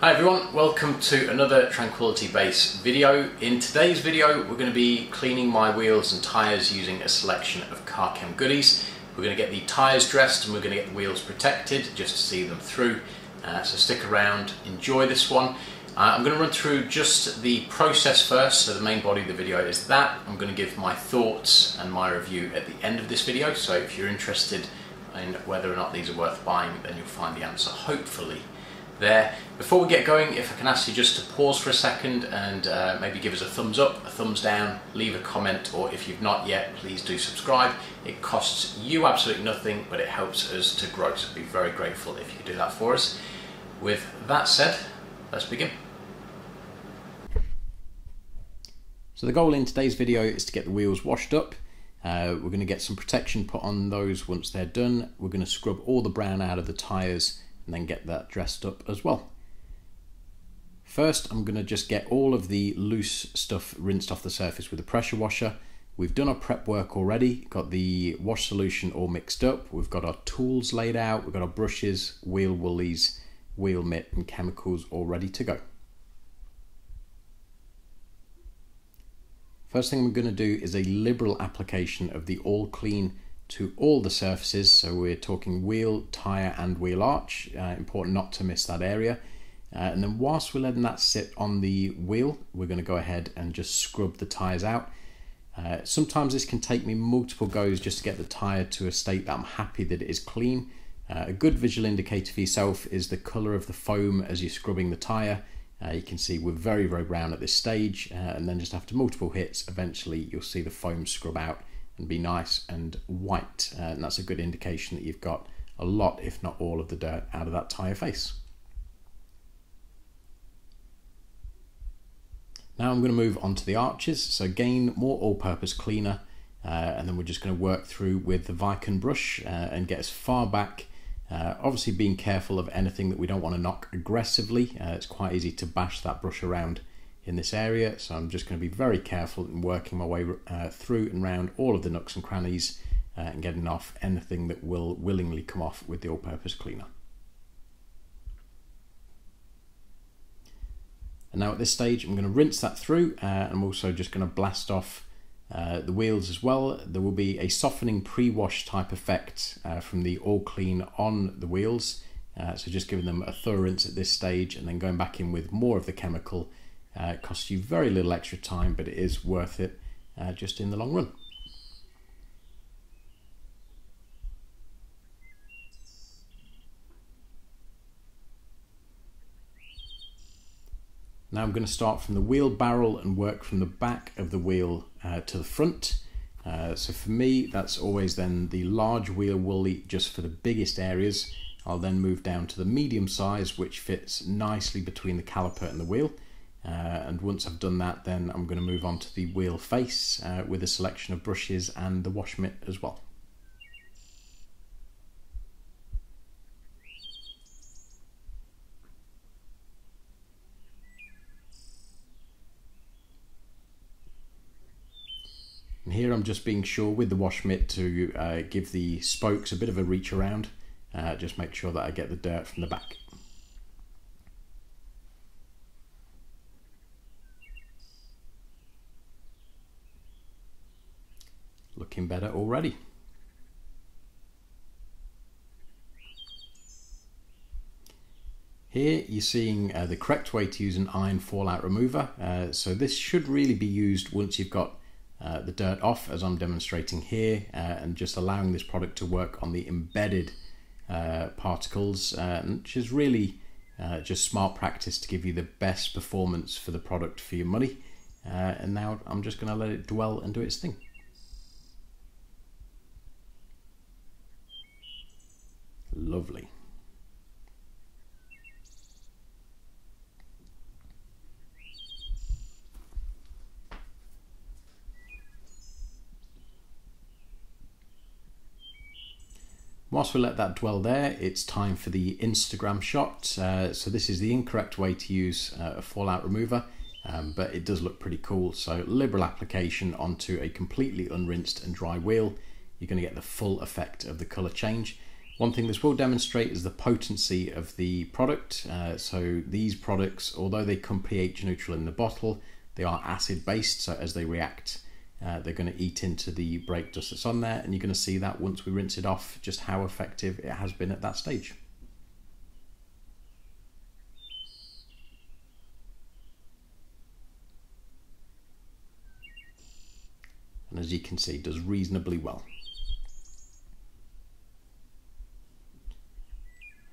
Hi everyone, welcome to another Tranquility Base video. In today's video we're going to be cleaning my wheels and tyres using a selection of Carchem goodies. We're going to get the tyres dressed and we're going to get the wheels protected just to see them through. Uh, so stick around, enjoy this one. Uh, I'm going to run through just the process first, so the main body of the video is that. I'm going to give my thoughts and my review at the end of this video, so if you're interested in whether or not these are worth buying, then you'll find the answer hopefully there. Before we get going, if I can ask you just to pause for a second and uh, maybe give us a thumbs up, a thumbs down, leave a comment, or if you've not yet, please do subscribe. It costs you absolutely nothing, but it helps us to grow, so be very grateful if you do that for us. With that said, let's begin. So the goal in today's video is to get the wheels washed up. Uh, we're going to get some protection put on those once they're done. We're going to scrub all the brown out of the tyres and then get that dressed up as well. First, I'm going to just get all of the loose stuff rinsed off the surface with a pressure washer. We've done our prep work already, got the wash solution all mixed up, we've got our tools laid out, we've got our brushes, wheel woolies, wheel mitt and chemicals all ready to go. First thing we're going to do is a liberal application of the all clean to all the surfaces. So we're talking wheel, tyre and wheel arch. Uh, important not to miss that area. Uh, and then whilst we're letting that sit on the wheel, we're going to go ahead and just scrub the tyres out. Uh, sometimes this can take me multiple goes just to get the tyre to a state that I'm happy that it is clean. Uh, a good visual indicator for yourself is the colour of the foam as you're scrubbing the tyre. Uh, you can see we're very, very brown at this stage, uh, and then just after multiple hits, eventually you'll see the foam scrub out be nice and white. Uh, and that's a good indication that you've got a lot, if not all, of the dirt out of that tyre face. Now I'm going to move on to the arches. So again, more all-purpose cleaner. Uh, and then we're just going to work through with the Vikan brush uh, and get as far back uh, obviously being careful of anything that we don't want to knock aggressively. Uh, it's quite easy to bash that brush around in this area. So I'm just going to be very careful in working my way uh, through and round all of the nooks and crannies uh, and getting off anything that will willingly come off with the all-purpose cleaner. And now at this stage, I'm going to rinse that through. Uh, I'm also just going to blast off uh, the wheels as well. There will be a softening pre-wash type effect uh, from the all clean on the wheels. Uh, so just giving them a thorough rinse at this stage and then going back in with more of the chemical uh, it costs you very little extra time, but it is worth it uh, just in the long run. Now I'm going to start from the wheel barrel and work from the back of the wheel uh, to the front. Uh, so for me, that's always then the large wheel woolly just for the biggest areas. I'll then move down to the medium size, which fits nicely between the caliper and the wheel. Uh, and once I've done that, then I'm going to move on to the wheel face uh, with a selection of brushes and the wash mitt as well. And here I'm just being sure with the wash mitt to uh, give the spokes a bit of a reach around. Uh, just make sure that I get the dirt from the back. Looking better already. Here you're seeing uh, the correct way to use an iron fallout remover. Uh, so this should really be used once you've got uh, the dirt off as I'm demonstrating here uh, and just allowing this product to work on the embedded uh, particles uh, which is really just smart practice to give you the best performance for the product for your money. and now I'm just going to let it dwell and do its thing. Lovely. Whilst we let that dwell there, it's time for the Instagram shot. Uh, so this is the incorrect way to use uh, a fallout remover, um, but it does look pretty cool. So liberal application onto a completely unrinsed and dry wheel. You're going to get the full effect of the colour change. One thing this will demonstrate is the potency of the product. Uh, so these products, although they come pH neutral in the bottle, they are acid based. So as they react, uh, they're going to eat into the brake dust that's on there. And you're going to see that once we rinse it off, just how effective it has been at that stage. And as you can see, does reasonably well.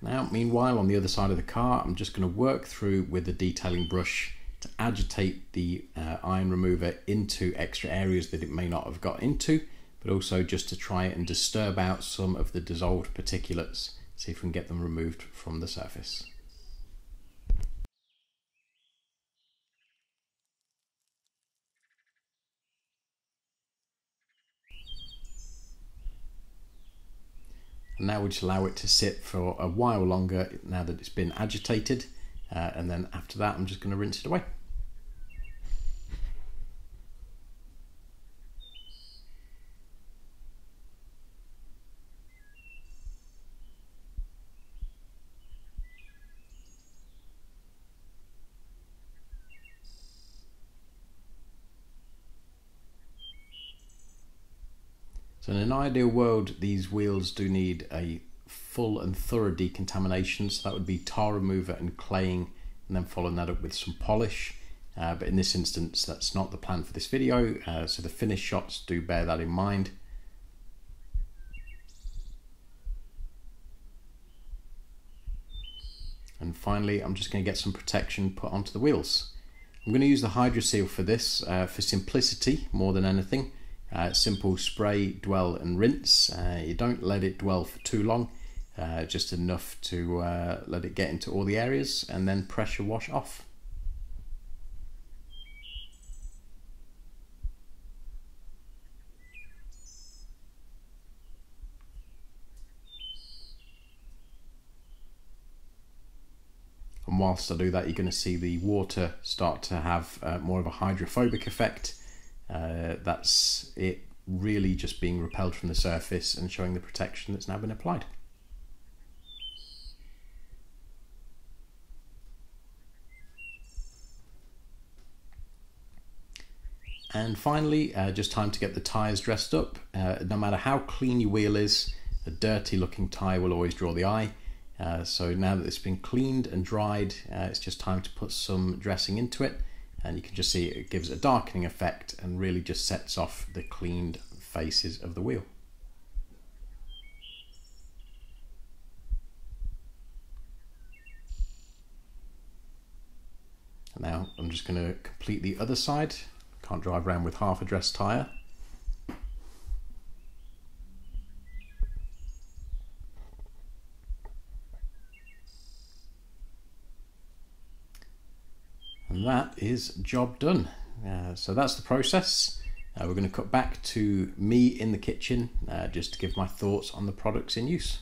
Now, meanwhile, on the other side of the car, I'm just going to work through with the detailing brush to agitate the uh, iron remover into extra areas that it may not have got into, but also just to try and disturb out some of the dissolved particulates, see if we can get them removed from the surface. And now we just allow it to sit for a while longer now that it's been agitated uh, and then after that I'm just going to rinse it away. So in an ideal world, these wheels do need a full and thorough decontamination. So that would be tar remover and claying, and then following that up with some polish. Uh, but in this instance, that's not the plan for this video. Uh, so the finish shots do bear that in mind. And finally, I'm just going to get some protection put onto the wheels. I'm going to use the Hydro Seal for this, uh, for simplicity more than anything. Uh, simple spray, dwell and rinse. Uh, you don't let it dwell for too long, uh, just enough to uh, let it get into all the areas and then pressure wash off. And whilst I do that, you're going to see the water start to have uh, more of a hydrophobic effect uh, that's it really just being repelled from the surface and showing the protection that's now been applied. And finally, uh, just time to get the tyres dressed up. Uh, no matter how clean your wheel is, a dirty looking tyre will always draw the eye. Uh, so now that it's been cleaned and dried, uh, it's just time to put some dressing into it and you can just see it gives a darkening effect and really just sets off the cleaned faces of the wheel. Now I'm just going to complete the other side. Can't drive around with half a dress tyre. and that is job done. Uh, so that's the process. Uh, we're going to cut back to me in the kitchen uh, just to give my thoughts on the products in use.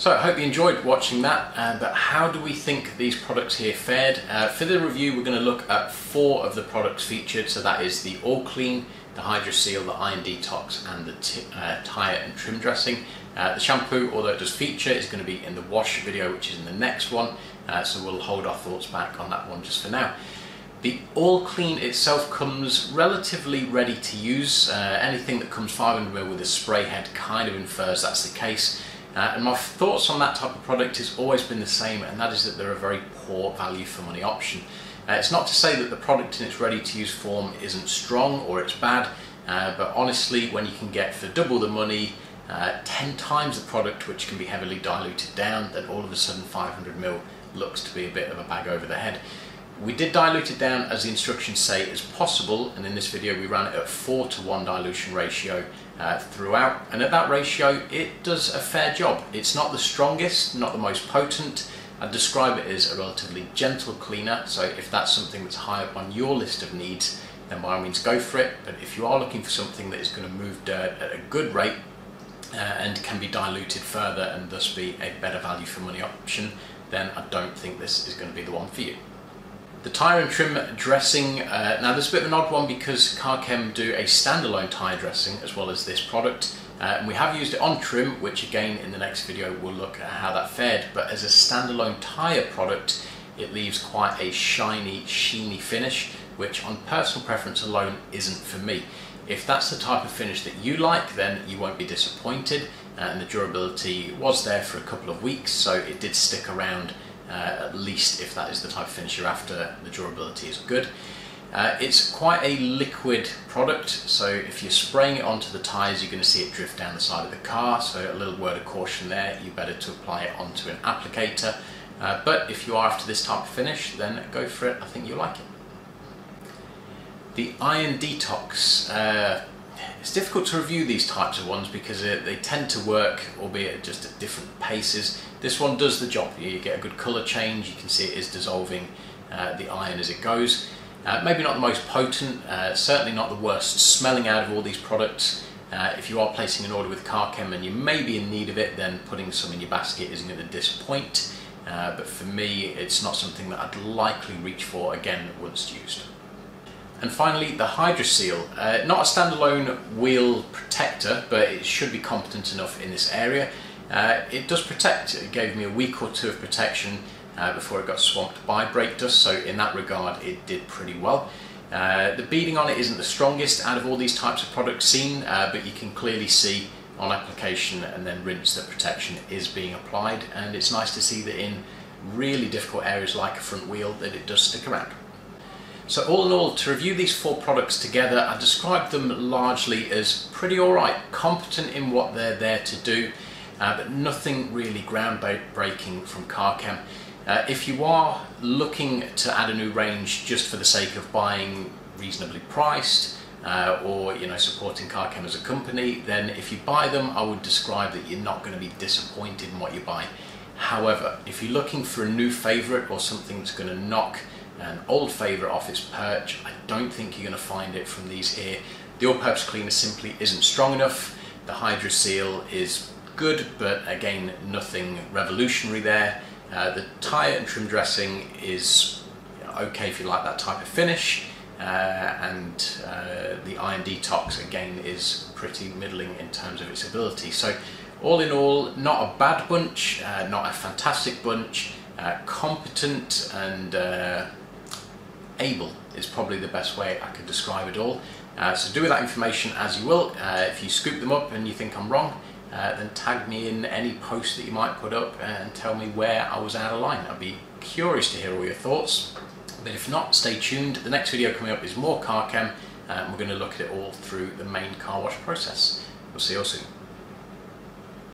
So I hope you enjoyed watching that, uh, but how do we think these products here fared? Uh, for the review we're going to look at four of the products featured, so that is the All Clean, the Hydro Seal, the Iron Detox and the uh, tyre and trim dressing. Uh, the shampoo, although it does feature, is going to be in the wash video which is in the next one, uh, so we'll hold our thoughts back on that one just for now. The All Clean itself comes relatively ready to use. Uh, anything that comes 500ml with a spray head kind of infers that's the case. Uh, and my thoughts on that type of product has always been the same, and that is that they're a very poor value for money option. Uh, it's not to say that the product in its ready to use form isn't strong or it's bad, uh, but honestly, when you can get for double the money, uh, 10 times the product which can be heavily diluted down, then all of a sudden 500ml looks to be a bit of a bag over the head. We did dilute it down as the instructions say as possible and in this video we ran it at 4 to 1 dilution ratio uh, throughout and at that ratio it does a fair job. It's not the strongest, not the most potent, I'd describe it as a relatively gentle cleaner so if that's something that's high up on your list of needs then by all means go for it but if you are looking for something that is going to move dirt at a good rate uh, and can be diluted further and thus be a better value for money option then I don't think this is going to be the one for you. The tyre and trim dressing, uh, now there's a bit of an odd one because Carchem do a standalone tyre dressing as well as this product. Uh, and we have used it on trim, which again in the next video we'll look at how that fared. But as a standalone tyre product, it leaves quite a shiny, sheeny finish, which on personal preference alone isn't for me. If that's the type of finish that you like, then you won't be disappointed. Uh, and the durability was there for a couple of weeks, so it did stick around at least if that is the type of finish you're after, the durability is good. Uh, it's quite a liquid product, so if you're spraying it onto the tyres, you're going to see it drift down the side of the car, so a little word of caution there, you better to apply it onto an applicator. Uh, but if you are after this type of finish, then go for it, I think you'll like it. The Iron Detox. Uh, it's difficult to review these types of ones because they tend to work, albeit just at different paces. This one does the job. You get a good colour change, you can see it is dissolving uh, the iron as it goes. Uh, maybe not the most potent, uh, certainly not the worst smelling out of all these products. Uh, if you are placing an order with Carchem and you may be in need of it, then putting some in your basket isn't going to disappoint. Uh, but for me, it's not something that I'd likely reach for again once used. And finally, the HydroSeal. Uh, not a standalone wheel protector, but it should be competent enough in this area. Uh, it does protect, it gave me a week or two of protection uh, before it got swamped by brake dust, so in that regard it did pretty well. Uh, the beading on it isn't the strongest out of all these types of products seen, uh, but you can clearly see on application and then rinse that protection is being applied, and it's nice to see that in really difficult areas like a front wheel that it does stick around. So all in all, to review these four products together, I describe them largely as pretty alright, competent in what they're there to do, uh, but nothing really groundbreaking from Carchem. Uh, if you are looking to add a new range just for the sake of buying reasonably priced, uh, or you know supporting Carchem as a company, then if you buy them, I would describe that you're not going to be disappointed in what you buy. However, if you're looking for a new favourite or something that's going to knock an old favourite off its perch. I don't think you're going to find it from these here. The all-purpose cleaner simply isn't strong enough. The Hydro Seal is good, but again, nothing revolutionary there. Uh, the tyre and trim dressing is okay if you like that type of finish. Uh, and uh, the iron detox again is pretty middling in terms of its ability. So all in all, not a bad bunch, uh, not a fantastic bunch, uh, competent and uh, able is probably the best way I could describe it all. Uh, so do with that information as you will. Uh, if you scoop them up and you think I'm wrong, uh, then tag me in any post that you might put up and tell me where I was out of line. I'd be curious to hear all your thoughts. But if not, stay tuned. The next video coming up is more car chem and we're going to look at it all through the main car wash process. We'll see you all soon.